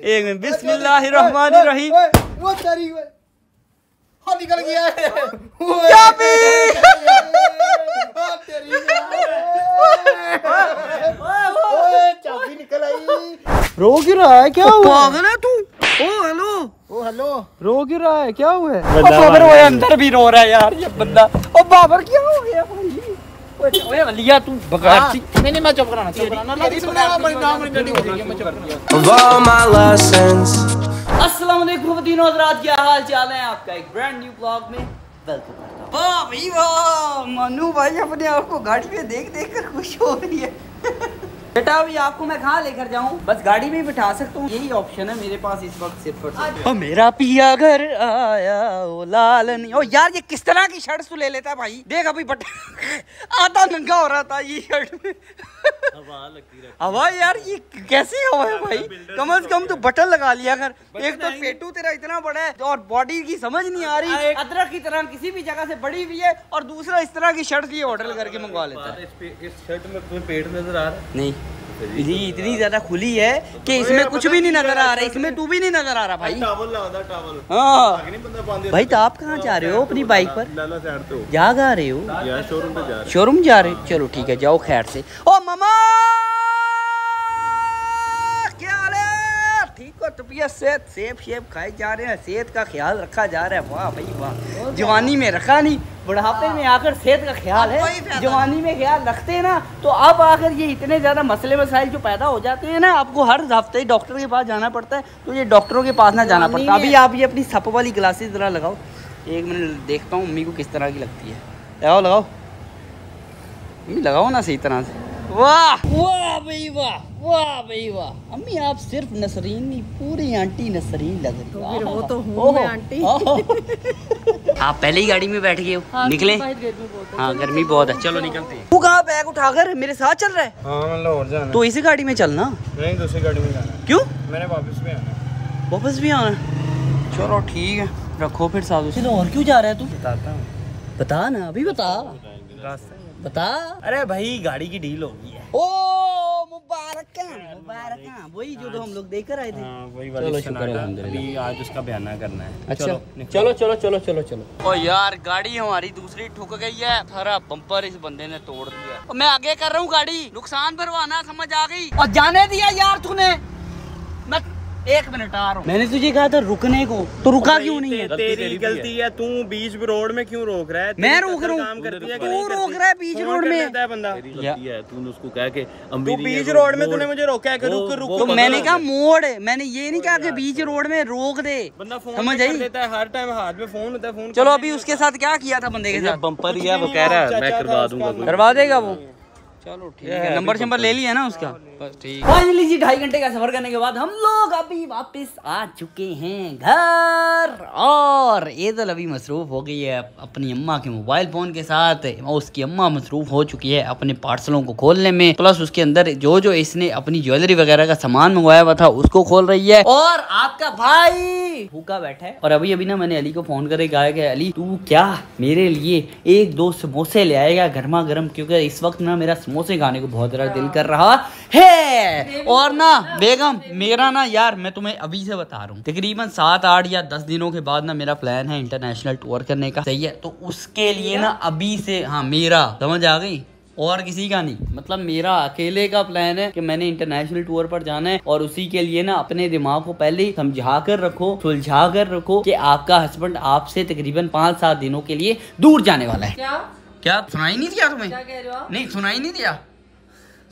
एक मिनट बिस्मिल्लाहिर्रहमानिर्रहीम। वो तेरी वो हाँ निकल गया है। क्या भी तेरी ओए, चाबी निकल आई। रो क्यों रहा है क्या हुआ? पागल है तू? ओ हेलो। ओ हेलो। रो क्यों रहा है क्या हुआ है? बाबर वो अंदर भी रो रहा है यार ये बंदा। ओ बाबर क्या हो गया? भाई ओए ओए तू बगाड़ नहीं नहीं मैं चुप कराना चुप कराना लड़ी सुना मेरी नाम मेरी डंडी बजेगी मैं चुप कराना। Of all my lessons. अस्सलाम वालेकुम तीनों हजरात क्या हाल चाल है आपका? एक ब्रांड न्यू ब्लॉग में वेलकम करता हूँ। वाह भाई वाह मनु भाई अपने आप को गाड़ी में देख देख कर खुश हो रही है। बेटा अभी आपको मैं कहाँ लेकर जाऊँ? बस गाड़ी में बिठा सकता हूँ। यही ऑप्शन है मेरे पास इस वक्त सिर्फ़ और ओ मेरा पिया घर आया ओ लालनी ओ यार ये किस तरह की शर्ट तू ले लेता है भाई? देख अभी बट आधा नंगा हो रहा था ये शर्ट में। हवा यार ये कैसी हवा है भाई? कम से कम तो बटन लगा लिया कर। एक तो पेटू तेरा इतना बड़ा है और बॉडी की समझ नहीं आ रही। अदरक की तरह किसी भी जगह से बड़ी हुई है और दूसरा इस तरह की शर्ट ये ऑर्डर करके मंगवा लेता है। इस शर्ट में पेट नज़र आ रहा है? नहीं। ये इतनी ज़्यादा खुली है कि इसमें कुछ भी नहीं नज़र आ रहा इसमें तू भी नहीं नज़र आ रहा भाई। टावल हाँ बांधे भाई तो आप कहाँ जा रहे हो अपनी बाइक पर? हो। जा रहे हो। यार शोरूम जा रहे शोरूम जा रहे हो? चलो ठीक है जाओ खैर से। ओ मामा! है ठीक हो सेहत सेब शेब खाए जा रहे हैं सेहत का ख्याल रखा जा रहा है। वाह भाई वाह। जवानी में रखा नहीं बुढ़ापे में आकर सेहत का ख्याल है। जवानी में ख्याल रखते हैं ना तो अब आकर ये इतने ज़्यादा मसले मसाइल जो पैदा हो जाते हैं ना आपको हर हफ़्ते ही डॉक्टर के पास जाना पड़ता है तो ये डॉक्टरों के पास ना जाना पड़ता। अभी आप ये अपनी सप वाली ग्लासेस ज़रा लगाओ। एक मिनट देखता हूँ मम्मी को किस तरह की लगती है। लगाओ लगाओ। लगाओ ना सही तरह से। वाह। वाह भाई वाह वाह भाई वाह। अम्मी आप सिर्फ़ नसरीन नहीं पूरी आंटी नसरीन लग रही तो फिर वो तो हूँ मैं आंटी। आप पहले ही गाड़ी में बैठ गए हो। निकले। हाँ। गर्मी बहुत है। चलो निकलते हैं। तू कहाँ बैग उठाकर मेरे साथ चल रहा है? हाँ लाहौर जाना तो इसी गाड़ी में चलना नहीं दूसरी गाड़ी में जाना क्यों? मैंने वापस भी आना वापस भी आना चलो ठीक है। रखो फिर साथ उसे। और क्यों जा रहा है तू? बताता हूँ। बता ना अभी बता। रास्ते बता। अरे भाई गाड़ी की डील हो गई है। ओ मुबारक मुबारक वही जो तो हम लोग देकर आए थे। हाँ वही चलो, शुक्र आज उसका बयाना करना है। अच्छा। चलो चलो चलो चलो चलो चलो। ओ यार गाड़ी हमारी दूसरी ठुक गई है। सारा बम्पर इस बंदे ने तोड़ दिया। और मैं आगे कर रहा हूँ गाड़ी। नुकसान भरवाना समझ आ गई। और जाने दिया यार तूने। एक मिनट आ रहा। हूँ मैंने तुझे कहा था रुकने को। तो रुका क्यों नहीं है? तेरी गलती है। तू बीच रोड में क्यों रोक रहा है? मैं रोक रहा काम करती है तू रोक रहा है बीच रोड में। बंदा। तूने उसको कह के बीच रोड में मोड़। तूने मुझे रोका है कि रुक रुक तो मैंने कहा मोड़। मैंने ये नहीं कहा कि बीच रोड में रोक दे। बंदा फ़ोन समझ आई? देता है हर टाइम हाथ में फ़ोन होता है फ़ोन चलो अभी उसके साथ क्या किया था बंदे के साथ? बम्पर ही है वो कह रहा है मैं करवा दूँगा करवा देगा वो। चलो ठीक है नंबर शंबर ले लिया ना उसका। बस ठीक। फाइनली जी ढाई घंटे का सफ़र करने के बाद हम लोग अभी वापस आ चुके हैं घर। और ईदल अभी मसरूफ हो गई है अपनी अम्मा के मोबाइल फ़ोन के साथ और उसकी अम्मा मसरूफ हो चुकी है अपने पार्सलों को खोलने में। प्लस उसके अंदर जो जो इसने अपनी ज्वेलरी वगैरह का सामान मंगवाया हुआ था उसको खोल रही है। और आपका भाई भूखा बैठा है। और अभी अभी ना मैंने अली को फ़ोन करके कहा कि अली तू क्या मेरे लिए एक दो समोसे ले आएगा गर्मा गर्म? क्योंकि इस वक्त ना मेरा समोसे खाने को बहुत ज़्यादा दिल कर रहा है। और ना बेगम मेरा ना यार मैं तुम्हें अभी से बता रहा हूँ। तकरीबन सात आठ या दस दिनों के बाद ना मेरा प्लान है इंटरनेशनल टूर करने का। सही है? तो उसके लिए ना अभी से हाँ मेरा समझ आ गई? और किसी का नहीं। मतलब मेरा अकेले का प्लान है कि मैंने इंटरनेशनल टूर पर जाना है और उसी के लिए ना अपने दिमाग को पहले ही समझा कर रखो सुलझा कर रखो कि आपका हस्बैंड आपसे तकरीबन पाँच सात दिनों के लिए दूर जाने वाला है। क्या? क्या? सुनाई नहीं दिया तुम्हें? क्या कह रहे हो नहीं सुनाई नहीं दिया?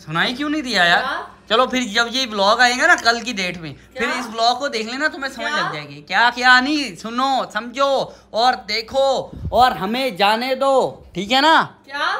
सुनाई क्यों नहीं दिया यार? चलो फिर जब ये ब्लॉग आएगा ना कल की डेट में फिर इस ब्लॉग को देख लेना तुम्हें समझ लग जाएगी। क्या क्या? नहीं सुनो समझो और देखो और हमें जाने दो ठीक है ना? क्या?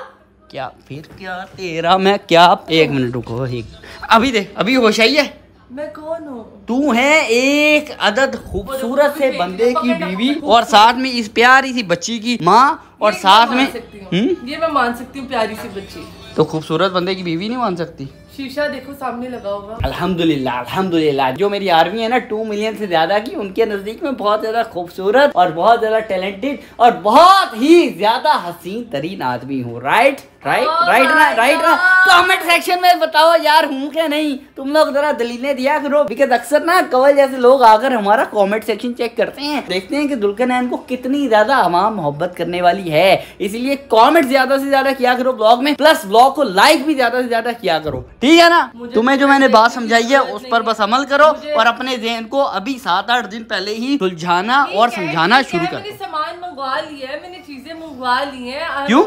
क्या फिर क्या तेरा मैं क्या? एक मिनट रुको एक। अभी देख अभी होश आई है? मैं कौन हूँ? तू है एक अदद खूबसूरत से बंदे की बीवी और साथ में इस प्यारी सी बच्ची की माँ और साथ में। हम्म? ये मैं मान सकती हूँ प्यारी सी बच्ची। तो खूबसूरत बंदे की बीवी नहीं मान सकती। शीशा देखो सामने लगा होगा। अल्हम्दुलिल्लाह अल्हम्दुलिल्लाह। जो मेरी आर्मी है ना टू मिलियन से ज़्यादा की उनके नज़दीक में बहुत ज़्यादा खूबसूरत और बहुत ज़्यादा टैलेंटेड और बहुत ही ज़्यादा हसीन तरीन आदमी हूँ राइट राइट राइट ना राइट ना कमेंट सेक्शन में बताओ यार हूँ क्या नहीं? तुम लोग जरा दलीलें दिया करो बिकॉज़ अक्सर ना कवल जैसे लोग आकर हमारा कमेंट सेक्शन चेक करते हैं। देखते हैं कि दुल्कन को कितनी ज़्यादा हमाम मोहब्बत करने वाली है। इसलिए कमेंट ज़्यादा से ज़्यादा किया करो ब्लॉग में प्लस ब्लॉग को लाइक भी ज़्यादा से ज़्यादा किया करो। ठीक है ना? तुम्हें जो तो मैंने बात समझाई है उस पर बस अमल करो और अपने जहन को अभी सात आठ दिन पहले ही सुलझाना और समझाना शुरू कर सामान मंगवा लिया है मैंने मंगवा क्यों?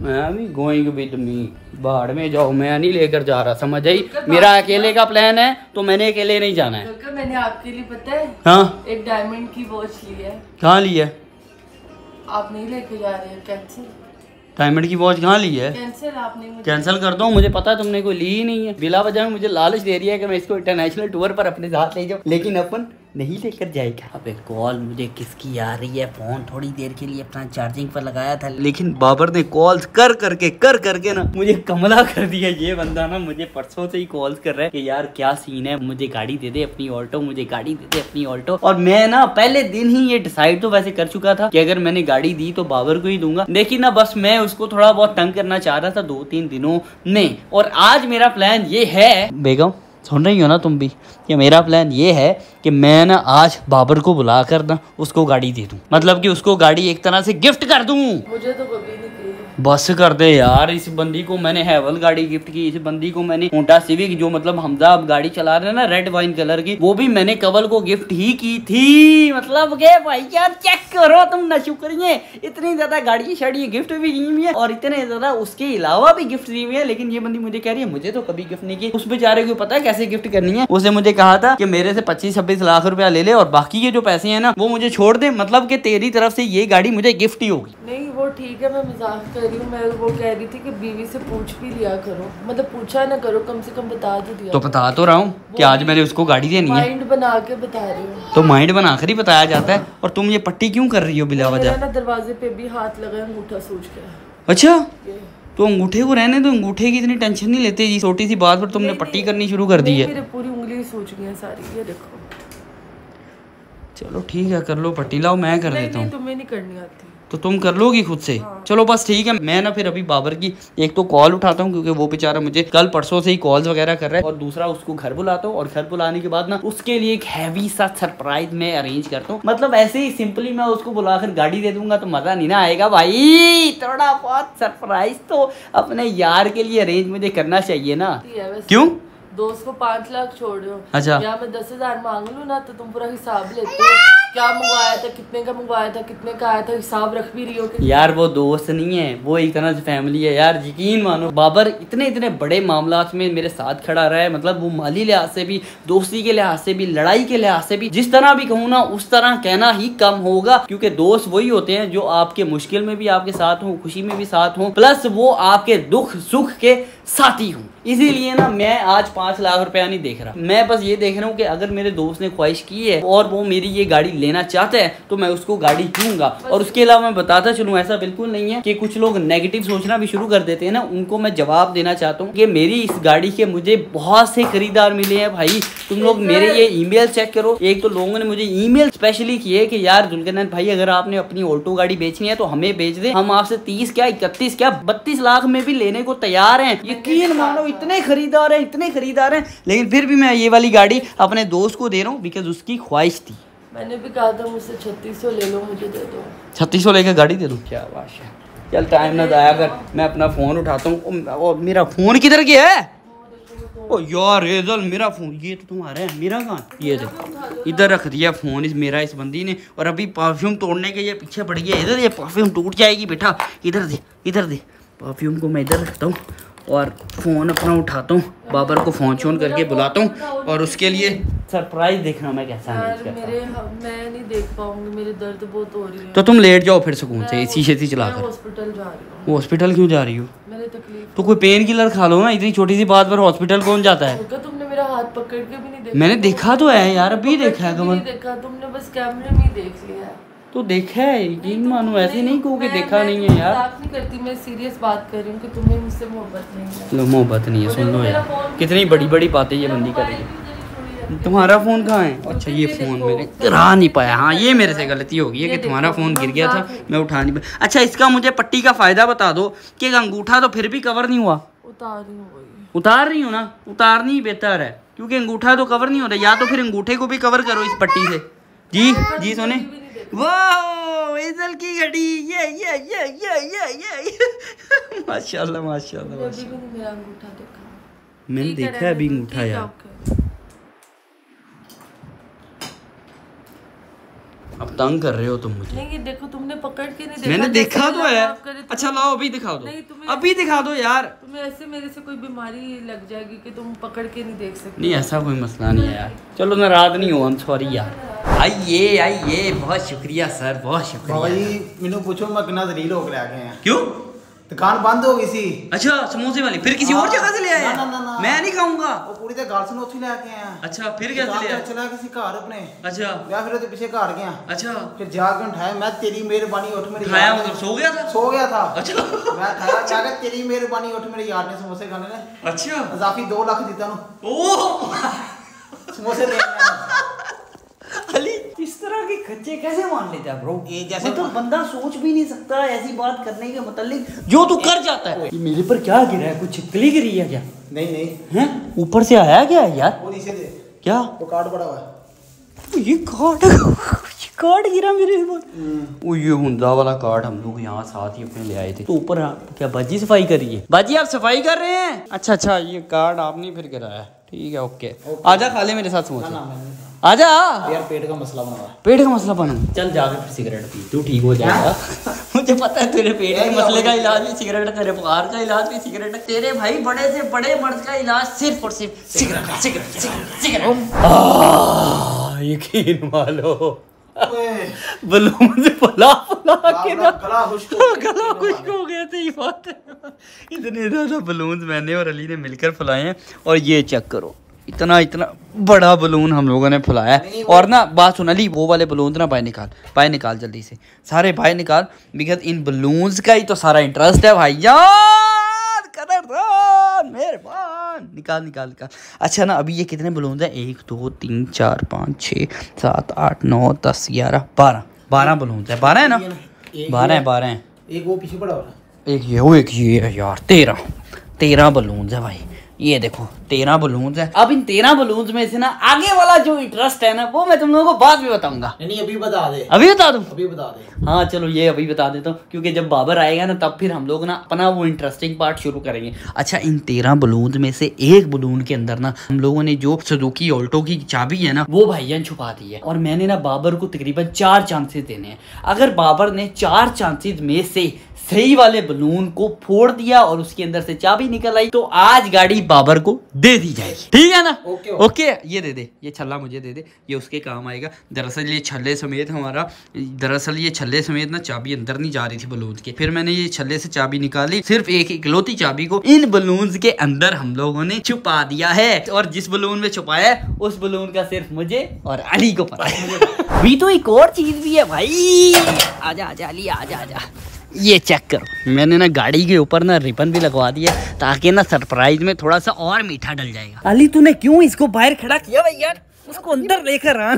मैं भी गोइंग विद मी बाहर में जाओ मैं नहीं लेकर जा रहा समझ आई? मेरा अकेले का प्लान है तो मैंने अकेले नहीं जाना है। मैंने आपके लिए पता है हाँ। एक डायमंड की वॉच ली है। कहाँ ली है? आप नहीं लेके जा रहे हैं कैंसिल डायमंड की वॉच कहाँ ली है? कैंसिल आपने मुझे। कैंसिल कर दो मुझे पता है तुमने कोई ली ही नहीं है। बिला वजह में मुझे लालच दे रही है कि मैं इसको इंटरनेशनल टूर पर अपने साथ ले जाऊँ। लेकिन अपन नहीं लेकर जाएगा। अबे कॉल मुझे किसकी आ रही है? फ़ोन थोड़ी देर के लिए अपना चार्जिंग पर लगाया था। लेकिन बाबर ने कॉल्स कर करके कर करके ना मुझे कमला कर दिया ये बंदा ना। मुझे परसों से ही कॉल्स कर रहा है कि यार क्या सीन है? मुझे गाड़ी दे दे अपनी ऑल्टो मुझे गाड़ी दे दे अपनी ऑल्टो और मैं ना पहले दिन ही ये डिसाइड तो वैसे कर चुका था कि अगर मैंने गाड़ी दी तो बाबर को ही दूँगा। लेकिन ना बस मैं उसको थोड़ा बहुत तंग करना चाह रहा था दो तीन दिनों में। और आज मेरा प्लान ये है बेगम सुन रही हो ना तुम भी कि मेरा प्लान ये है कि मैं ना आज बाबर को बुला कर ना उसको गाड़ी दे दूँ मतलब कि उसको गाड़ी एक तरह से गिफ्ट कर दूँ मुझे तो कभी नहीं। बस कर दे यार, इस बंदी को मैंने हैवल गाड़ी गिफ्ट की, इस बंदी को मैंने होंडा सिविक जो मतलब हमजा अब गाड़ी चला रहे ना रेड वाइन कलर की, वो भी मैंने कवल को गिफ्ट ही की थी। मतलब के भाई यार चेक करो तुम, न शुक्रिए इतनी ज़्यादा गाड़ी शाड़ी गिफ्ट भी दी हुई है, और इतने ज़्यादा उसके अलावा भी गिफ्ट दी हुई है, लेकिन ये बंदी मुझे कह रही है, मुझे तो कभी गिफ्ट नहीं की। उस बेचारे को पता है कैसे गिफ्ट करनी है? उसने मुझे कहा था कि मेरे से पच्चीस छब्बीस लाख रुपया ले ले, और बाकी के जो पैसे है ना, वो मुझे छोड़ दे। मतलब की तेरी तरफ़ से ये गाड़ी मुझे गिफ्ट ही होगी। नहीं, वो ठीक है, मैं मज़ाक कर रही हूँ मैं वो कह रही थी कि बीवी से पूछ भी लिया करो। मतलब पूछा ना करो कम से कम बता तो दिया तो बता तो रहा हूँ कि आज मैंने उसको गाड़ी देनी है। माइंड बना के बता रही हूँ। तो माइंड बनाकर ही बताया जाता है और तुम ये पट्टी क्यों कर रही हो बिला वजह? ना दरवाजे पे भी हाथ लगा अंगूठा सूझ गया अच्छा? तो अंगूठे को रहने तो अंगूठे की इतनी टेंशन नहीं लेते जी छोटी सी बात पर तुमने पट्टी करनी शुरू कर दी है। मेरे पूरी उंगली सूझ गई है सारी ये देखो। चलो ठीक है कर लो पट्टी लाओ मैं कर देता हूँ। तुम्हें नहीं करनी आती। तो तुम कर लोगी खुद से। चलो बस ठीक है मैं ना फिर अभी बाबर की एक तो कॉल उठाता हूँ क्योंकि वो बेचारा मुझे कल परसों से ही कॉल्स वगैरह कर रहा है। और दूसरा उसको घर बुलाता हूँ और घर बुलाने के बाद ना उसके लिए एक हैवी सा सरप्राइज़ मैं अरेंज करता हूँ। मतलब ऐसे ही सिंपली मैं उसको बुलाकर गाड़ी दे दूँगा तो मज़ा नहीं ना आएगा भाई। थोड़ा बहुत सरप्राइज़ तो अपने यार के लिए अरेंज मुझे करना चाहिए ना। है क्यों? दोस्त को पाँच लाख छोड़ दो। अच्छा। या मैं दस हज़ार मांग लू ना तो तुम पूरा हिसाब लेते हो। क्या मंगवाया था, कितने का मंगवाया था, कितने का आया था, हिसाब रख भी रही हो यार, वो दोस्त नहीं है, वो एक तरह से फैमिली है। यार, यकीन मानो, बाबर, इतने इतने बड़े मामला में मेरे साथ खड़ा रहा है। मतलब वो माली लिहाज से भी, दोस्ती के लिहाज से भी, लड़ाई के लिहाज से भी, जिस तरह भी कहूँ ना, उस तरह कहना ही कम होगा। क्योंकि दोस्त वही होते हैं जो आपके मुश्किल में भी आपके साथ हों, खुशी में भी साथ हों प्लस वो आपके दुख, सुख के साथी हूँ। इसीलिए ना, मैं आज पाँच लाख रुपया नहीं देख रहा। मैं बस ये देख रहा हूँ कि अगर मेरे दोस्त ने ख्वाहिश की है और वो मेरी ये गाड़ी लेना चाहता है तो मैं उसको गाड़ी दूँगा। और उसके अलावा मैं बताता चलूँ ऐसा बिल्कुल नहीं है कि कुछ लोग नेगेटिव सोचना भी शुरू कर देते हैं ना उनको मैं जवाब देना चाहता हूँ कि मेरी इस गाड़ी के मुझे बहुत से खरीदार मिले हैं भाई। तुम लोग मेरे ये ईमेल चेक करो। एक तो लोगों ने मुझे ईमेल स्पेशली किए कि यार भाई अगर आपने अपनी ऑल्टो गाड़ी बेचनी है तो हमें बेच दे। हम आपसे तीस क्या इकतीस क्या बत्तीस लाख में भी लेने को तैयार हैं। यकीन मानो इतने खरीदार हैं इतने खरीदार हैं। लेकिन फिर भी मैं ये वाली गाड़ी अपने दोस्त को दे रहा हूँ बिकॉज़ उसकी ख्वाहिश थी। मैंने भी कहा था मुझसे छत्तीस सौ ले लो मुझे दे दो। छत्तीस सौ लेकर गाड़ी दे दूँ? क्या बात है। चल टाइम ना जाया कर। मैं अपना फ़ोन उठाता हूँ। मेरा फ़ोन किधर गया है? ओ यार रेजल मेरा फ़ोन ये तो तुम्हारा है। मेरा कहाँ? ये देखो इधर रख दिया फ़ोन इस मेरा इस बंदी ने। और अभी परफ्यूम तोड़ने के ये पीछे पड़ गया। इधर ये परफ्यूम टूट जाएगी बेटा। इधर दे इधर दे परफ्यूम को मैं इधर रखता हूँ। और फ़ोन अपना उठाता हूँ। बाबर को फ़ोन शोन करके बुलाता हूँ और उसके लिए सरप्राइज़ देखना मैं कैसा करता हूँ। मेरे मैं नहीं देख पाऊँगी मेरे दर्द बहुत हो रही है। तो तुम लेट जाओ फिर सुकून से इसी से चला कर। हॉस्पिटल जा रही हूँ। हॉस्पिटल क्यों जा रही हो? तो कोई पेन किलर खा लो ना इतनी छोटी सी बात पर हॉस्पिटल कौन जाता है? तुमने मेरा हाथ पकड़ के भी नहीं देखा? मैंने देखा तो है यार अभी देखा है कमल। देखा तुमने बस कैमरे में देख लिया है। तो देखा है यकीन मानो ऐसे नहीं कहो कि देखा नहीं है यार। नहीं करती मैं सीरियस बात कर रही हूँ कि तुम्हें मुझसे मोहब्बत नहीं है। मोहब्बत नहीं है सुन लो यार। कितनी बड़ी बड़ी बातें ये बंदी कर रही है। तुम्हारा फ़ोन कहाँ है? अच्छा ये फ़ोन मैंने करा नहीं पाया। हाँ ये मेरे से गलती हो गई है कि तुम्हारा फ़ोन गिर गया था मैं उठा नहीं पाया। अच्छा इसका मुझे पट्टी का फ़ायदा बता दो कि अंगूठा तो फिर भी कवर नहीं हुआ। उतार रही हूँ उतार रही हो ना? उतारनी ही बेहतर है क्योंकि अंगूठा तो कवर नहीं हो रहा। या तो फिर अंगूठे को भी कवर करो इस पट्टी से। जी जी सोने। वाह ईजल की घड़ी ये ये ये ये ये ये। माशाल्लाह माशाल्लाह नहीं मेरा अंगूठा देखा। मैंने देखा है अभी अंगूठा यार। अब तंग कर रहे हो तुम मुझे। नहीं देखो तुमने पकड़ के नहीं देखा मैंने देखा। तो है। अच्छा लाओ अभी दिखा दो। नहीं, अभी दिखा दो यार। तुम्हें ऐसे मेरे से कोई बीमारी लग जाएगी कि तुम पकड़ के नहीं देख सकते। नहीं ऐसा कोई मसला नहीं है यार। चलो नाराज़ नहीं हो हम सॉरी यार। आइए आइए। बहुत शुक्रिया सर। बहुत शुक्रिया। भाई मैंने पूछो मैं कितना दलील होकर आ गए हैं क्यों? दुकान बंद हो गई सी। अच्छा समोसे वाली। फिर किसी और हाँ। जगह से ले आए मैं नहीं खाऊँगा। वो पूरी तो गाल सुनो उसी लेके आया। अच्छा फिर कैसे ले आए चला किसी घर अपने। अच्छा। या फिर तो पीछे घर गया। अच्छा। फिर जाकर उठाया। मैं तेरी मेहरबानी उठ मेरी खाया मतलब सो गया था? सो गया था। अच्छा। मैं खाया क्या तेरी मेहरबानी उठ मेरे यार ने समोसे खाने ने। अच्छा। इजाफी 2 लाख देता हूँ ओ समोसे ले अली इस तरह के खच्चे कैसे मान लेता है ब्रो ये जैसे- मतलब बंदा सोच भी नहीं सकता ऐसी बात करने के मतलब जो तू कर जाता है। ये मेरे पर क्या गिरा है? कुछ छिपकली गिरी है क्या? नहीं नहीं। हैं? ऊपर से आया क्या है यार? वो नीचे दे क्या? वो कार्ड पड़ा हुआ है। ये कार्ड ये कार्ड गिरा मेरे वो ये हुंदा वाला कार्ड हम लोग यहाँ साथ ही अपने ले आए थे। तो ऊपर क्या बाजी सफ़ाई कर रही है? बाजी आप सफ़ाई कर रहे हैं? अच्छा अच्छा ये कार्ड आपने फिर गिराया ठीक है ओके। आजा खा ले मेरे साथ समोसे आजा। यार पेट का मसला बना पेट का मसला बना। चल जाके फिर सिगरेट पी। तू ठीक हो जाएगा। मुझे पता है तेरे पेट के मसले का इलाज भी सिगरेट तेरे बुखार का इलाज भी सिगरेट है तेरे भाई बड़े से बड़े मर्द का इलाज सिर्फ़ और सिर्फ़ सिगरेट सिगरेट। सिगरेट सिगरेट यकीन मानो बलून से फुला फुला के ना। गला हो खुश्क हो गया था ये बात। इतने ज़्यादा बलून मैंने और अली ने मिलकर फुलाए हैं। और ये चेक करो। इतना इतना बड़ा बलून हम लोगों ने फुलाया है। और ना बात सुन अली वो वाले बलून ना बाहर निकाल बाहर निकाल जल्दी से। सारे बाहर निकाल बिकॉज़ इन बलून्स का ही तो सारा इंटरेस्ट है भाई। यार कदरदान मेहरबान। निकाल निकाल निकाल। अच्छा ना अभी ये कितने बलून हैं? एक दो तीन चार पाँच छः सात आठ नौ दस ग्यारह बारह। बारह बलून है। बारह है ना? बारह है बारह है। एक वो पीछे पड़ा हुआ है एक ये वो एक ये यार तेरह। तेरह बलून है भाई। ये देखो तेरह बलून है। अब इन तेरह बलून में से ना आगे वाला जो इंटरेस्ट है ना वो मैं तुम लोगों को बाद में बताऊँगा। नहीं नहीं अभी बता दे। अभी बता दूँ? अभी बता दे। हाँ चलो ये अभी बता देता हूँ क्योंकि जब बाबर आएगा ना तब फिर हम लोग ना अपना वो इंटरेस्टिंग पार्ट शुरू करेंगे। अच्छा इन तेरह बलून में से एक बलून के अंदर ना हम लोगों ने जो सदुकी ऑल्टो की चाबी है ना वो भाईजान छुपा दी है। और मैंने ना बाबर को तकरीबन चार चांसेस देने हैं। अगर बाबर ने चार चांसेस में से सही वाले बलून को फोड़ दिया और उसके अंदर से चाबी निकल आई। तो आज गाड़ी बाबर को दे दी जाएगी। ठीक है ना? Okay, okay. ये दे दे। ये छल्ला मुझे दे दे। ये उसके काम आएगा। दरअसल ये छल्ले समेत हमारा दरअसल ये छल्ले समेत ना चाबी अंदर नहीं जा रही थी बलून के। फिर मैंने ये छल्ले से चाबी निकाली। सिर्फ़ एक इकलौती चाबी को इन बलून के अंदर हम लोगों ने छुपा दिया है। और जिस बलून में छुपाया है, उस बलून का सिर्फ़ मुझे और अली को पता है। तो एक और चीज़ भी है भाई। आजा आजा अली आजा आजा। ये चेक करो। मैंने ना गाड़ी के ऊपर ना रिबन भी लगवा दिया ताकि ना सरप्राइज़ में थोड़ा सा और मीठा डल जाएगा। अली तूने क्यों इसको बाहर खड़ा किया भाई यार? उसको अंदर लेकर आ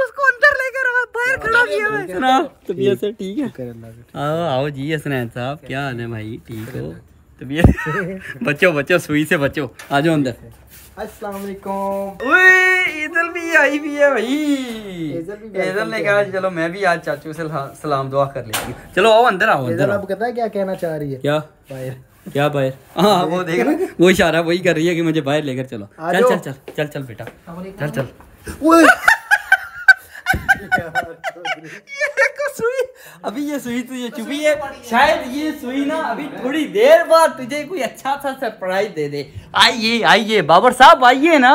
उसको अंदर लेकर बाहर खड़ा किया तबीयत से ठीक है? आओ आओ जी हसनैन साहब क्या हाल है भाई? ठीक हो? तबीयत बचो बचो सुई से बचो। आ जाओ अंदर। ईदल भी आई भी है भाई। ईदल ने कहा चलो मैं भी आज चाचू से सलाम दुआ कर लेती हूँ। चलो आओ अंदर आओ अंदर आओ। पता है क्या कहना चाह रही है? क्या? बाहर। क्या बाहर? हाँ वो देख रहा वो इशारा वही कर रही है कि मुझे बाहर लेकर चलो। चल चल चल चल चल बेटा। चल चल। सुई? अभी ये सुई तुझे तो चुभी है। शायद ये सुई ना अभी थोड़ी देर बाद तुझे कोई अच्छा सा सरप्राइज़ दे दे। आइए आइए बाबर साहब आइए ना।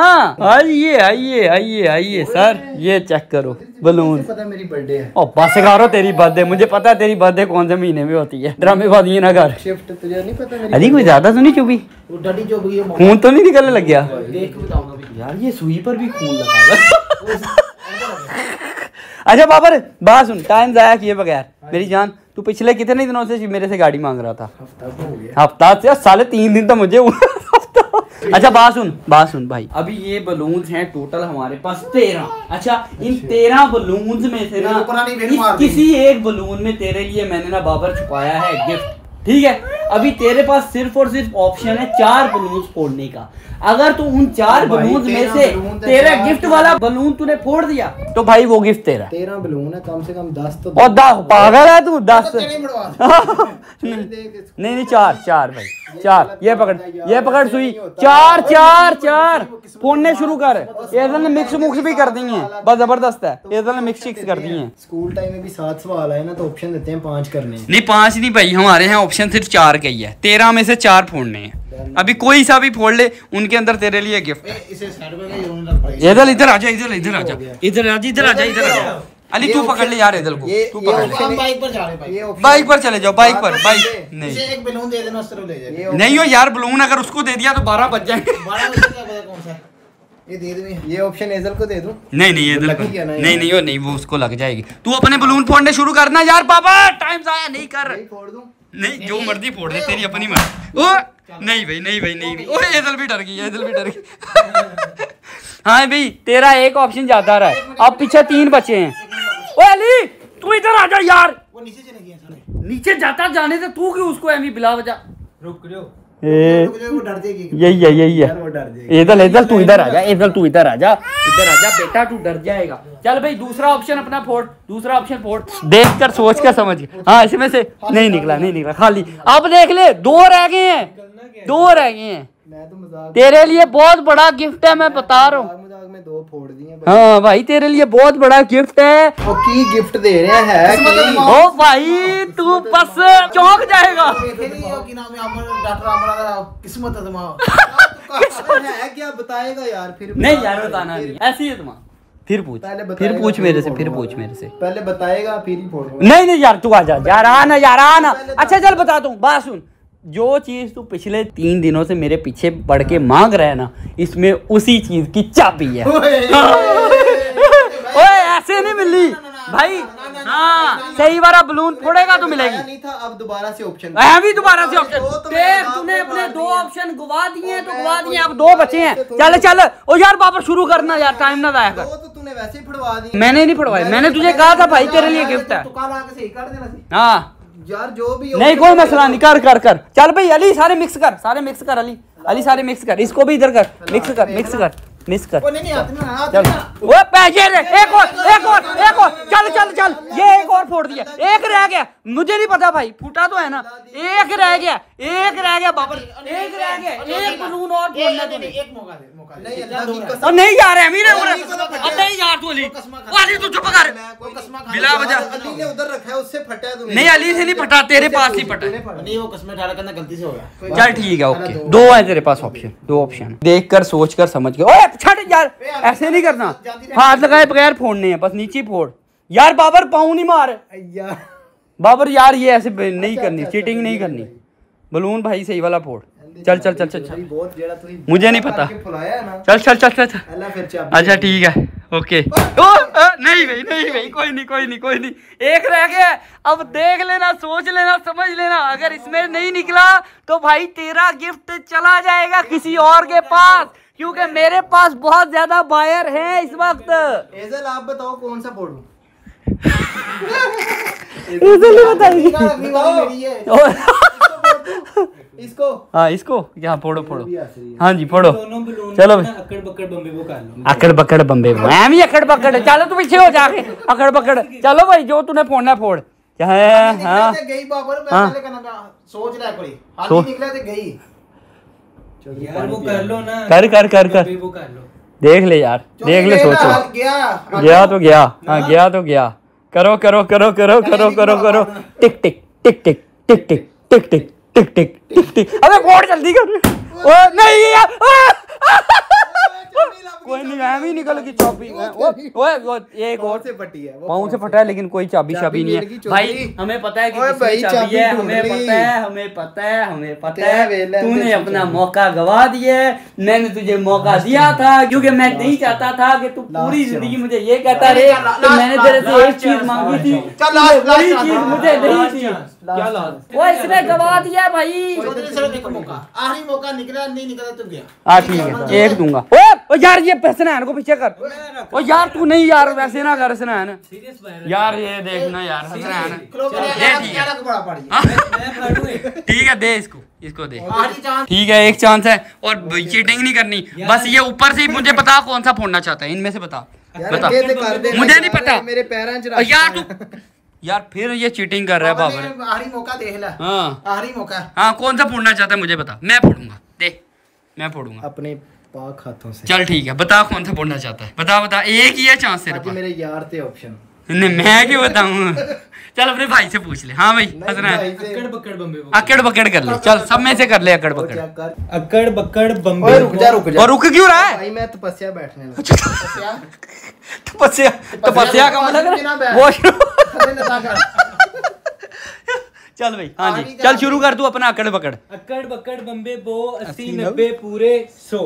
आइए आइए आइए आइए सर ये चेक करो बलून पता है मेरी बर्थडे है? ओ बस करो तेरी बर्थडे मुझे पता है तेरी बर्थडे कौन से महीने में होती है। ड्रामेबाजी ये ना कर शिफ्ट तुझे नहीं पता मेरी अली कोई ज़्यादा तो नहीं चुभी? जो गई है खून तो नहीं निकलने लग गया? यार ये सुई पर भी खून लगा। अच्छा बाबर बात सुन टाइम जाया किए बगैर। मेरी जान तू पिछले कितने दिनों से मेरे से गाड़ी मांग रहा था? हफ़्ता से साले तीन दिन तो मुझे अच्छा बात सुन बात सुन भाई। अभी ये बलून्स हैं टोटल हमारे पास तेरह। अच्छा इन तेरह बलून्स में से ना। किसी एक बलून में तेरे लिए मैंने ना बाबर छुपाया है गिफ्ट ठीक है? अभी तेरे पास सिर्फ़ और सिर्फ़ ऑप्शन है चार बलून फोड़ने का। अगर तू उन चार भाई, बलून्स में से तो तेरा गिफ्ट तो- वाला बलून तूने फोड़ दिया। तो भाई वो गिफ्ट तेरा। तेरह बलून है कम से कम दस तो और दस पागल है तू दस। नहीं नहीं नहीं चार चार भाई चार। ये पकड़ ये पकड़ सुई। चार चार चार। फोड़ने शुरू कर। एजल ने मिक्स मुक्स भी कर दी है। बस ज़बरदस्त है। एजल ने मिक्स शिक्स कर दी हैं। स्कूल टाइम में भी सात सवाल आए ना तो ऑप्शन देते हैं पाँच करने। नहीं पाँच नहीं भाई हमारे यहाँ ऑप्शन सिर्फ़ चार का ही है। तेरह में से चार फोड़ने हैं। अभी कोई सा भी फोड़ ले उनके अंदर तेरे लिए गिफ्ट नहीं इधर इधर आजा इधर इधर आजा इधर आजा इधर आजा इधर आजा अली तू पकड़ ले यार इधर को। तू पकड़ ले। बाइक पर जा रहे भाई बाइक पर चले जाओ बाइक पर बाइक इसे नहीं। एक बलून दे देना उस ले जाए नहीं हो यार बलून अगर उसको दे दिया तो बारह बज जाएँगे। ये दे दूँ ये ऑप्शन एजल को दे दूँ? नहीं नहीं क्या ना नहीं नहीं वो नहीं वो उसको लग जाएगी। तू अपने बलून फोड़ने शुरू करना यार पापा। टाइम जाया नहीं कर। यही फोड़ दूँ? नहीं जो मर्ज़ी फोड़ दे तेरी अपनी मर्ज़ी। ओ नहीं भाई नहीं भाई नहीं भाई। ओए दिल भी डर गई एदल भी डर गई। हाँ भाई तेरा एक ऑप्शन ज़्यादा रहा है। अब पीछे तीन बचे हैं। ओ अली तू इधर आ जा यार। वो नीचे चले गए सारे। नीचे जाता जाने से तू क्यों उसको एमी बिला बजा? रुक जाओ ए रुक जाओ वो डर जाएगी यही है यही है। इधर वो डर जाएगी एदल एदल तू इधर आ जा इधर तू इधर आ जा। इधर आ जा बेटा तू डर जाएगा। चल भाई दूसरा ऑप्शन अपना फोड़ दूसरा ऑप्शन फोड़। देख कर सोच कर समझ। हाँ इसमें से नहीं निकला नहीं निकला खाली। अब देख ले दो रह गए हैं दो रह गए हैं। मैं तो मज़ाक तेरे लिए बहुत बड़ा गिफ्ट है मैं बता रहा हूँ। मज़ाक में दो फोड़ दिए हाँ भाई तेरे लिए बहुत बड़ा गिफ्ट है। वो की गिफ्ट दे रहे हैं की? ओ भाई तू बस चौंक जाएगा। किस्मत है क्या? बताएगा यार फिर नहीं यार बताना नहीं। ऐसी है तुम्हारा फिर पूछ फिर पूछ मेरे से फिर पूछ मेरे से। पहले बताएगा फिर ही फोड़ूँगा नहीं नहीं यार तू आ जा। यार आना यार आना अच्छा चल बता दूँ। बात सुन। जो चीज़ तू पिछले तीन दिनों से मेरे पीछे पड़ के मांग रहा है ना इसमें उसी चीज़ की चाबी है। ओए। ऐसे नहीं मिली। भाई हाँ सही वाला बलून फोड़ेगा तो मिलेगी। नहीं था अब दोबारा से ऑप्शन है भी दोबारा से ऑप्शन दो तो देख तूने अपने दो ऑप्शन गवा दिए हैं तो गवा दिए अब दो बचे हैं। चल चल ओ यार बाबर शुरू करना यार टाइम ना जाया कर। तो तूने वैसे ही फड़वा दिए। मैंने नहीं फड़वाए मैंने तुझे कहा था भाई तेरे लिए गिफ्ट है। तू हाँ। यार जो भी नहीं कोई है, मसला नहीं कर कर कर। चल भाई अली सारे मिक्स कर सारे मिक्स कर अली। अली सारे मिक्स कर इसको भी इधर कर। मिक्स कर मिक्स कर। मिक्स कर। वो नहीं नहीं आते आते चल। वो पैसे रे एक और एक और एक और। चल चल चल ये एक और फोड़ दिया। एक रह गया। मुझे नहीं पता भाई फूटा तो है ना। एक रह गया एक रह गया बाबर। एक रह गया एक बलून और फोड़ना तूने। एक मौका दे मौका नहीं अल्लाह की कसम नहीं यार है मीरे अली तो फटा अब नहीं यार तू अली। अली तू चुप कर। मैं कोई कसमा खा बिला वजह। अली ने उधर रखा है उससे फटा है तुम्हें नहीं अली से नहीं फटा तेरे पास ही फटा। नहीं वो कसमें डाला करना गलती से हो गया। चल ठीक है ओके। दो। है तेरे पास ऑप्शन दो ऑप्शन देख कर सोच कर समझ के ओए छट यार ऐसे नहीं करना। हाथ लगाए बगैर फोड़ने हैं बस नीचे फोड़। यार बाबर पाँव नहीं मार। बाबर यार ये ऐसे नहीं करनी चीटिंग नहीं करनी। बलून भाई सही वाला फोड़। चल चल चल चल चल। मुझे नहीं पता। चल चल चल चल अच्छा ठीक है ओके। ओ, नहीं भाई नहीं भाई कोई नहीं कोई नहीं कोई नहीं। एक रह गया। अब देख लेना सोच लेना समझ लेना। अगर इसमें नहीं निकला तो भाई तेरा गिफ्ट चला जाएगा किसी और के पास। क्योंकि मेरे पास बहुत ज़्यादा बायर हैं इस वक्त। एजल आप बताओ कौन सा बोर्ड इजीली बताइए इसको हाँ इसको? यहाँ फोड़ो फोड़ो। हाँ। जी फोड़ो। चलो अकड़ बकड़ बम्बे वो कर लो। अकड़ बकड़ बम्बे मैं भी अकड़ बकड़ चलो तू पीछे हो जाके। अकड़ बकड़ चलो भाई जो तूने फोड़ना फोड़। हाँ। हाँ।, तो हाँ। सोच रहा है कोई। हाथ निकला तो गई। यार वो कर लो ना कर कर कर कर वो कर लो देख ले यार देख ले सोचो गया गया तो गया हाँ गया तो गया करो करो करो करो करो करो करो टिक टिक टिक टिक टिक टिक टिक टिक टिक टिक टिक टिक अबे जल्दी कर ओ नहीं यार! कोई नहीं मैं भी निकल की चाबी ओए ओए वो एक और। से फटी है? वो पाँव से फटा है लेकिन कोई चाबी चाबी शाबी नहीं है। भाई हमें पता है कि चाबी है हमें पता है हमें पता है हमें पता है। तूने अपना मौका गवा दिया है मैंने तुझे मौका दिया था क्योंकि मैं नहीं चाहता था कि तू पूरी ज़िंदगी मुझे ये कहता रहे मैंने तेरे से एक चीज़ मांगी थी। वही चीज़ मुझे नहीं थी। क्या वो इसने गवा दिया भाई। चौधरी सिर्फ़ एक मौका। आखिरी मौका निकला नहीं निकला तो गया। हाँ ठीक है। एक दूँगा। ओ, यार ये हसनैन को पीछे कर। ओ यार तू नहीं यार वैसे ना कर हसनैन यार ये देखना यार अलग ठीक है। हाँ? दे इसको इसको दे। चांस ठीक है एक चांस है। और चीटिंग नहीं करनी। बस ये ऊपर से मुझे बता कौन सा फोड़ना चाहता है। इनमें से बता। बता। मुझे नहीं पता। मेरे पैरों यार तू यार फिर ये चीटिंग कर रहा है बाबर। आखिरी मौका देख ला। हाँ। आखिरी मौका। हाँ कौन सा फोड़ना चाहता है मुझे बता। मैं फोड़ूँगा। दे मैं फोड़ूँगा। अपने पाक हाथों से। चल ठीक है। बता कौन सा फोड़ना चाहता है। बता बता। एक ही है चांस तेरे पास। मेरे यार थे ऑप्शन नहीं मैं क्यों बताऊँ? चल अपने भाई से पूछ ले। हाँ भाई हंसना है। अक्कड़ बक्कड़ बम्बे अकड़ बकड़ कर ले। चल सब में से कर ले अकड़ बकड़ अक्कड़ बक्कड़ बम्बे रुक जा रुक जा। और रुक क्यों रहा है? भाई मैं तपस्या बैठने लगा। तपस्या? तपस्या तपस्या का मतलब बिना वो अबे नशा कर चल भाई हाँ जी। चल शुरू कर तू अपना अकड़ पकड़ अकड़ बक्कड़ बम्बे बो अस्सी नब्बे। पूरे सौ।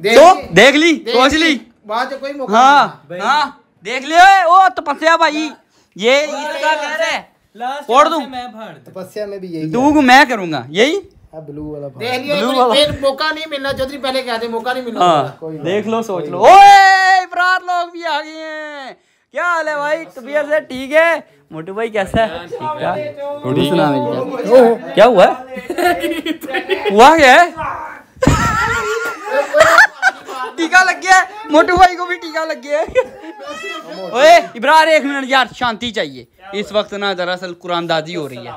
देख तो ली- देख ली? देख सोच ली। बाद कोई मौका हाँ। हाँ। देख लियो ओ तपस्या भाई। ये इसका कह रहे हैं लास्ट फोड़ दूँ? है, मैं फाड़ नहीं। तपस्या में भी यही तू मैं करूँगा यही? ब्लू वाला देख लियो वाला। मौका नहीं मिलना चौधरी पहले कहते मौका नहीं मिलना। हाँ देख लो सोच लो। ओए इफरार लोग भी आ गए हैं। क्या हाल है भाई? तबीयत से ठीक है? मोटू भाई कैसा है? थोड़ी सुना मेरी जान। क्या हुआ? हुआ क्या? है टीका लग गया है? मोटू भाई को भी टीका लग गया है। ओए इब्रार एक मिनट यार शांति चाहिए। इस वक्त ना दरअसल कुरान दादी हो रही है।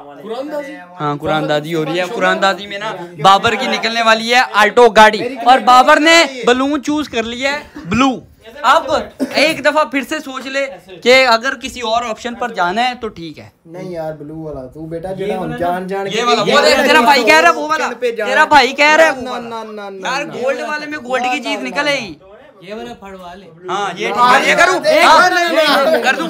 हाँ कुरान दादी हो रही है। कुरान दादी में ना बाबर की निकलने वाली है आल्टो गाड़ी। और बाबर ने बलून चूज़ कर लिया है ब्लू। अब एक दफ़ा फिर से सोच ले कि अगर किसी और ऑप्शन पर जाना है तो ठीक है नहीं यार ब्लू वाला तू बेटा जेड़ा हम जान जान ये वाला वो देख, तेरा भाई कह रहा है वो वाला तेरा भाई कह रहा है ना ना ना ना यार गोल्ड वाले में गोल्ड की चीज़ निकलेगी ये वाला फड़वा ले हाँ ये ठीक है ये करूँ हाँ, कर दूँ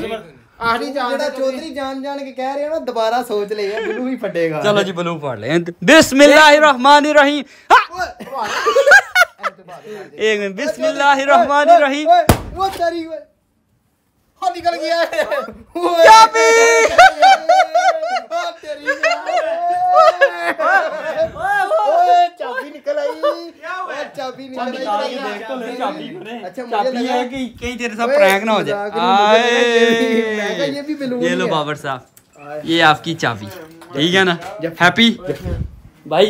चौधरी जान जान के कह रहे हो ना दोबारा सोच ले ब्लू ही फटेगा चलो जी ब्लू पढ़ ले बिस्मिल्लाहिर्रहमानिर्रहीम हाँ! एक मिनट बिस्मिल्लाहिर्रहमानिर्रहीम। वो तेरी हाँ निकल गया। है क्या भी चाबी निकल आई। चाबी निकल आई। अच्छा चाबी है कि कहीं तेरे साथ प्रैंक ना हो जाए। आए। ये लो बाबर साहब ये आपकी चाबी। ठीक है ना? हैप्पी? भाई।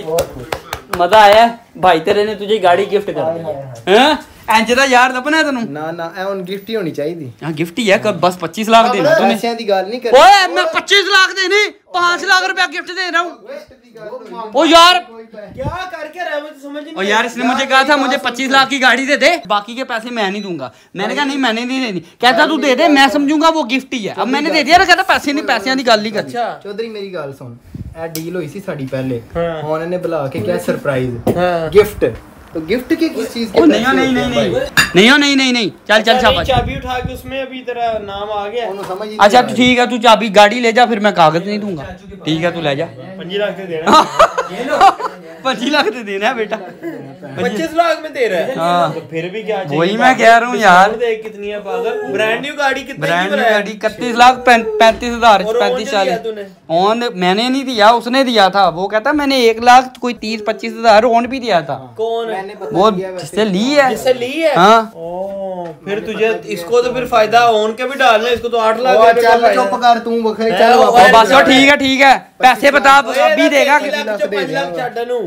मजा आया भाई तेरे ने तुझे गाड़ी गिफ्ट कर दी हैं ਇੰਜ ਦਾ ਯਾਰ ਲੱਭਣਾ ਹੈ ਤੈਨੂੰ ਨਾ ਨਾ ਇਹ ਹੁਣ ਗਿਫਟ ਹੀ ਹੋਣੀ ਚਾਹੀਦੀ ਹਾਂ ਗਿਫਟ ਹੀ ਹੈ ਕਰ ਬਸ 25 ਲੱਖ ਦੇਣਾ ਤੂਨੇ ਪੈਸਿਆਂ ਦੀ ਗੱਲ ਨਹੀਂ ਕਰਨੀ ਓਏ ਮੈਂ 25 ਲੱਖ ਦੇਣੇ 5 ਲੱਖ रुपया गिफ्ट दे रहा हूँ ओ यार क्या करके रहा है मुझे समझ नहीं ओ यार इसने मुझे कहा था मुझे 25 लाख की गाड़ी दे दे बाकी के पैसे मैं नहीं दूंगा मैंने कहा नहीं मैंने नहीं देनी कहता तू दे दे मैं समझूंगा वो गिफ्ट ही है अब मैंने दे दिया ना कहता पैसे नहीं पैसे की गल ही करनी ਚੌਧਰੀ ਮੇਰੀ ਗੱਲ ਸੁਣ ਇਹ ਡੀਲ ਹੋਈ ਸੀ ਸਾਡੀ ਪਹਿਲੇ। ਹੁਣ ਇਹਨੇ ਬੁਲਾ ਕੇ ਕਿਹਾ ਸਰਪ੍ਰਾਈਜ਼ ਗਿਫਟ तो गिफ्ट के किस चीज़ के नहीं नहीं नहीं नहीं नहीं नहीं नहीं नहीं चल चल चाबी। चाबी उठा के उसमें अभी तेरा नाम आ गया। अच्छा तू ठीक है तू चाबी गाड़ी ले जा फिर मैं कागज़ नहीं दूँगा। ठीक है तू ले जा। पंजी लाख दे देना। पच्चीस लाख दे देना बेटा। पच्चीस लाख में दे रहा है। हाँ। तो फिर भी क्या वही मैं कह रहा हूँ तो यार। कितनी है पागल। ब्रांड न्यू गाड़ी कितनी ब्रांड न्यू गाड़ी इकतीस लाख पैंतीस हज़ार पैंतीस चालीस। ऑन मैंने नहीं दिया उसने दिया था। वो कहता मैंने एक लाख कोई तीस पच्चीस हज़ार ऑन भी दिया था। कौन? वो जिससे ली है। जिससे ली है? हाँ। फिर तुझे इसको तो फिर फ़ायदा ओन के भी डालना इसको तो आठ लाख चुप कर तू बखरे है, बस ठीक है। ठीक है। लाख। देगा। छाड़ा नू।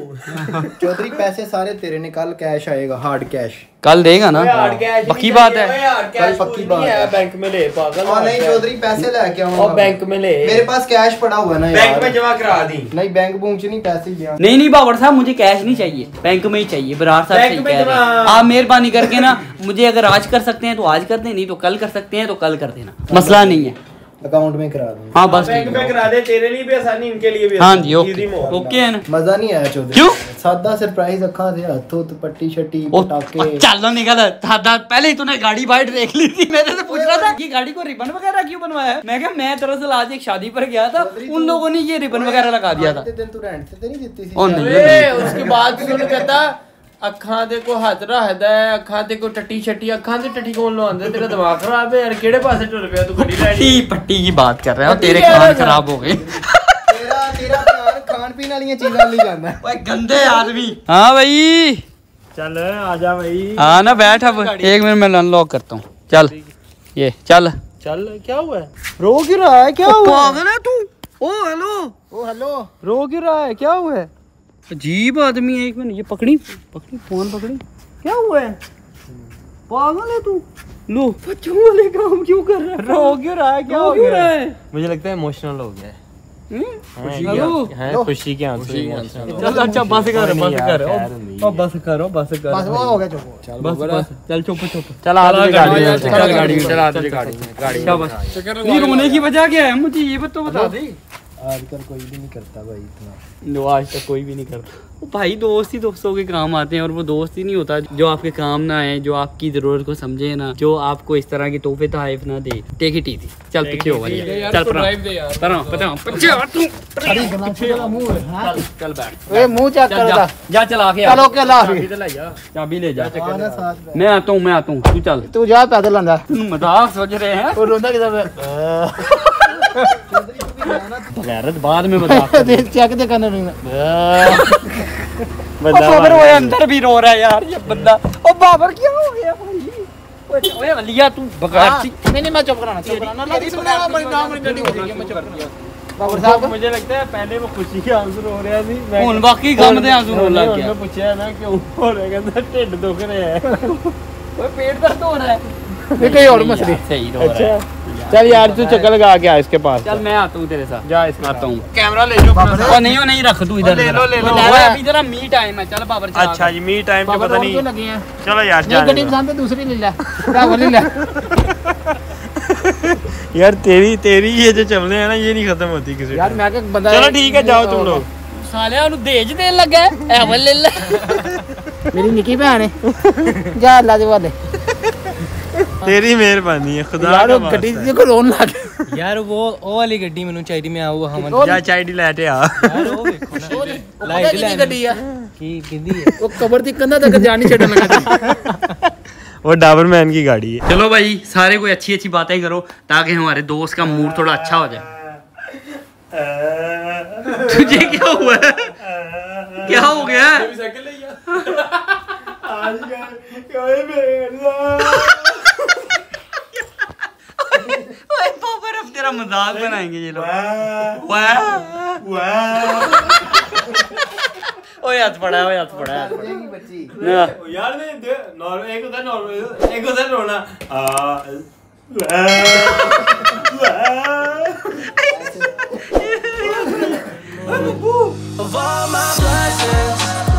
चौधरी पैसे सारे तेरे ने कल कैश आएगा हार्ड कैश कल देगा ना? cash पक्की बात है। कल पक्की बात नहीं है। बैंक में ले पागल और नहीं hard चौधरी पैसे लेके आऊँगा। और बैंक में ले। मेरे पास कैश पड़ा हुआ है ना बैंक में जमा करा दी। नहीं बैंक बूंग नहीं पैसे ही नहीं नहीं बाबर साहब मुझे कैश नहीं चाहिए। बैंक में ही चाहिए बरार साहब सही कह रहे हैं। आप मेहरबानी करके ना मुझे अगर आज कर सकते हैं तो आज कर दें नहीं तो कल कर सकते हैं तो कल कर देना। मसला नहीं है। अकाउंट में करा दूँगा। हाँ बस बैंक में करा दे तेरे लिए भी आसानी इनके लिए भी हाँ जी ओके ओके है ना? मज़ा नहीं आया चौधरी। क्यों? सादा सरप्राइज़ अखा थे हाथ हुत पट्टी शट्टी पटाखे। चल निकल। दादा पहले ही तूने गाड़ी बाइट देख ली थी से पूछ रहा था कि गाड़ी को रिबन वगैरह क्यों बनवाया मैं क्या मैं दरअसल आज एक शादी पर गया था उन लोगों ने ये रिबन वगैरह लगा दिया था। दिन तू रेंट से तो नहीं देती थी ओ नहीं ए, उसके बाद कहता ਅੱਖਾਂ ਤੇ ਕੋ ਹੱਥ ਰੱਖਦਾ ਹੈ ਅੱਖਾਂ ਤੇ ਕੋ ਟੱਟੀ ਛੱਟੀ ਅੱਖਾਂ ਤੇ ਟੱਟੀ ਕੌਣ ਲਵਾਉਂਦਾ ਤੇਰਾ ਦਿਮਾਗ ਖਰਾਬ ਹੈ ਯਾਰ ਕਿਹੜੇ ਪਾਸੇ ਟੁਰ ਪਿਆ ਤੂੰ ਗੱਡੀ ਲੈਣੀ पट्टी पट्टी की बात कर रहे हो तेरे कह रहा कान था। खराब हो गए ਤੇਰਾ ਤੇਰਾ ਧਿਆਨ ਖਾਣ ਪੀਣ ਵਾਲੀਆਂ ਚੀਜ਼ਾਂ ਲਈ ਜਾਂਦਾ ओए गंदे आदमी हाँ भाई ਚੱਲ ਆ ਜਾ ਭਾਈ हाँ ना बैठ अब एक मिनट में अनलॉक करता हूँ चल ये चल ਚੱਲ ਕੀ हुआ है रो क्यों रहा है क्या हुआ पागल है तू ओ हेलो ਉਹ ਹੈਲੋ रो क्यों रहा है क्या हुआ है अजीब आदमी है एक मिनट ये पकड़ी पकड़ी फ़ोन पकड़ी क्या हुआ है पागल है तू लो बच्चों वाले काम क्यों कर रहा है रो क्यों रहा है क्या हो क्यों रहा है मुझे लगता है इमोशनल हो गया है खुशी के चल अच्छा बस कर बस कर ओ बस करो बस कर बस हो गया चुप बस चल चुप चुप चल आ गाड़ी चल गाड़ी चल आ गाड़ी गाड़ी शाबाश ये रोने की वजह क्या है मुझे ये बात तो बता दे आजकल कोई भी नहीं करता भाई इतना। वो आज तक कोई भी नहीं करता। वो भाई दोस्त ही दोस्तों के काम आते हैं और वो दोस्त ही नहीं होता जो आपके काम ना आए जो आपकी ज़रूरत को समझे ना जो आपको इस तरह की तोहफे तहफ ना दे। टेक इट इजी चल पीछे हो। भाई चल चाबी मैं। आता हूँ मैं आता हूँ। तू चल। तू जा पैदल आंदा मज़ाक सोच रहे हैं? गैरत बाद में बता ਦੇ ਚੈੱਕ ਤੇ ਕਰਨਾ ਨਹੀਂ ओ बाबर वो अंदर भी रो रहा है यार ये बंदा ओ बाबर क्या हो गया भाई ओए ओए अलिया तू बगाड़ सी ਨਹੀਂ ਨਹੀਂ ਮੈਂ ਚੁੱਪ ਕਰਾਣਾ ਚੁੱਪ ਕਰਾਣਾ ਨਾ ਸੁਣਾ ਮੇਰੀ ਨਾਮ ਮੇਰੀ ਗੱਡੀ ਹੋ ਗਈ ਮੈਂ ਚੁੱਪ ਕਰਾਂਗਾ ਬਾਬਰ ਸਾਹਿਬ मुझे लगता है पहले वो खुशी के आंसू रो रहा थी मैं ਹੁਣ ਬਾਕੀ ਕੰਮ ਦੇ ਆਂਸੂ ਰੋਣ ਲੱਗ ਗਿਆ ਉਹਨੇ ਪੁੱਛਿਆ ਨਾ ਕਿਉਂ ਹੋ ਰਿਹਾ ਕਹਿੰਦਾ ਢਿੱਡ ਦੁਖ ਰਿਹਾ ਹੈ ओए पेट दर्द हो रहा है ये कोई और मसली अच्छा, अच्छा चल यार तू चक्कर लगा के आ इसके पास। चल मैं आता हूँ तेरे साथ। जा इसके आता हूँ। कैमरा ले जाओ ओ नहीं ओ नहीं रख तू इधर ले लो ले लो। अभी जरा मी टाइम है। चल बाबर चल। अच्छा जी मी टाइम पे पता नहीं। चलो यार चल गड्डी पसंद है दूसरी ले ले। वो ले ले। यार तेरी तेरी ये जो चलने है ना ये नहीं खत्म होती किसी यार मैं क्या बंदा चलो ठीक है। जाओ तुम लोग। साले ओनु देज देन लगा। है एवल ले। ले मेरी निकी भैन है। जा अल्लाह दे वाले। तेरी मेहरबानी है खुदा ਯਾਰ का ਉਹ ਗੱਡੀ ਦੇ ਕੋ ਰੋਣ ਲੱਗ ਯਾਰ ਉਹ ਉਹ ਵਾਲੀ ਗੱਡੀ ਮੈਨੂੰ ਚਾਹੀਦੀ ਮੈਂ ਆਊ ਹਮਨ जा चाय डी लाटे आ ਯਾਰ ਉਹ ਵੇਖੋ ਨਾ ਲਾਈਟ ਲੈ ਗੱਡੀ ਆ ਕੀ ਕਿੰਦੀ ਹੈ ਉਹ ਕਬਰ ਦੀ ਕੰਧਾਂ ਤੱਕ ਜਾ ਨਹੀਂ ਛੱਡਣ ਲੱਗਾ वो डाबरमैन की गाड़ी है चलो भाई सारे कोई अच्छी अच्छी बातें करो ताकि हमारे दोस्त का मूड थोड़ा अच्छा हो जाए तुझे क्या हुआ है क्या हो गया तेरा मज़ाक बनाएँगे ये लोग वाह ओए हाथ पड़ा है ओए हाथ पड़ा है यार मैं नॉर्मल एक होता है नॉर्मल एक होता है रोना my blessings.